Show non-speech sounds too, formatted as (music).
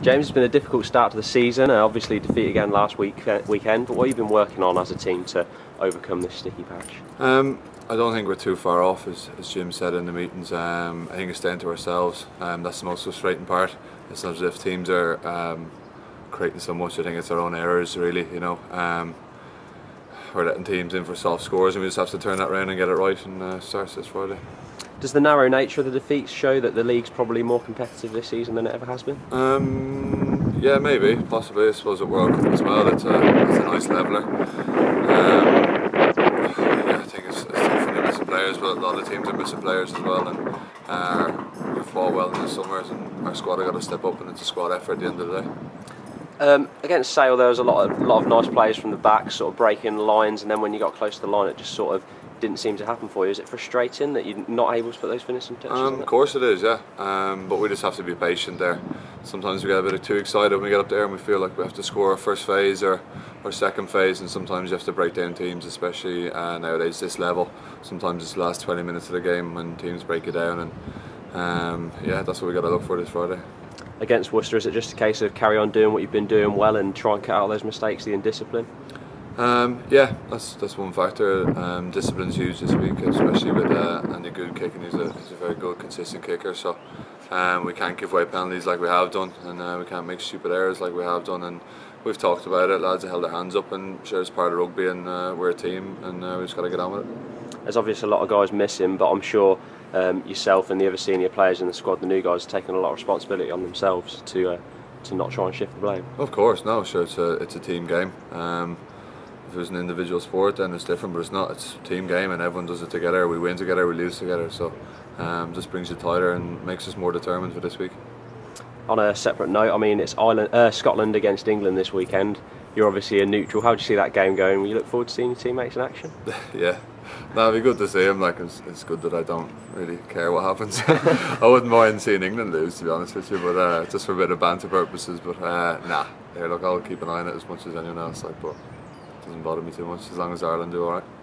James, it's been a difficult start to the season. Uh, obviously, defeat again last week uh, weekend. But what have you been working on as a team to overcome this sticky patch? Um, I don't think we're too far off, as, as Jim said in the meetings. Um, I think it's down to ourselves. Um, that's the most frustrating part. It's not as if teams are um, creating so much. I think it's our own errors, really. You know, um, we're letting teams in for soft scores, and we just have to turn that around and get it right and uh, start this Friday. Does the narrow nature of the defeats show that the league's probably more competitive this season than it ever has been? Um, yeah, maybe, possibly. I suppose at World Cup as well, it's a, it's a nice leveller. Um, yeah, I think it's, it's definitely missing players, but a lot of teams are missing players as well. And uh, we've fought well in the summers, and our squad have got to step up, and it's a squad effort at the end of the day. Um, against Sale, there was a lot of lot of nice players from the back, sort of breaking the lines, and then when you got close to the line, it just sort of didn't seem to happen for you. Is it frustrating that you're not able to put those finishing touches? Um, of course it is, yeah. Um, but we just have to be patient there. Sometimes we get a bit too excited when we get up there and we feel like we have to score our first phase or our second phase, and sometimes you have to break down teams, especially uh, nowadays this level. Sometimes it's the last 20 minutes of the game when teams break it down, and um, yeah, that's what we got to look for this Friday. Against Worcester, is it just a case of carry on doing what you've been doing well and try and cut out those mistakes, the indiscipline? Um, yeah, that's that's one factor. Um, discipline's huge this week, especially with uh, Andy Goode kicking. He's a, he's a very good, consistent kicker. So um, we can't give away penalties like we have done, and uh, we can't make stupid errors like we have done. And we've talked about it. Lads have held their hands up, and sure it's part of rugby, and uh, we're a team, and uh, we've just got to get on with it. There's obviously a lot of guys missing, but I'm sure um, yourself and the other senior players in the squad, the new guys, are taking a lot of responsibility on themselves to uh, to not try and shift the blame. Of course, no, sure it's a it's a team game. If it was an individual sport, then it's different, but it's not. It's a team game, and everyone does it together. We win together, we lose together. So, um, just brings you tighter and makes us more determined for this week. On a separate note, I mean, it's Ireland, uh, Scotland against England this weekend. You're obviously a neutral. How do you see that game going? Will you look forward to seeing your teammates in action? (laughs) yeah, that'd be good to see them. Like, it's, it's good that I don't really care what happens. (laughs) I wouldn't mind seeing England lose, to be honest with you, but uh, just for a bit of banter purposes. But uh, nah, look, I'll keep an eye on it as much as anyone else. Like, but doesn't bother me too much as long as Ireland do alright.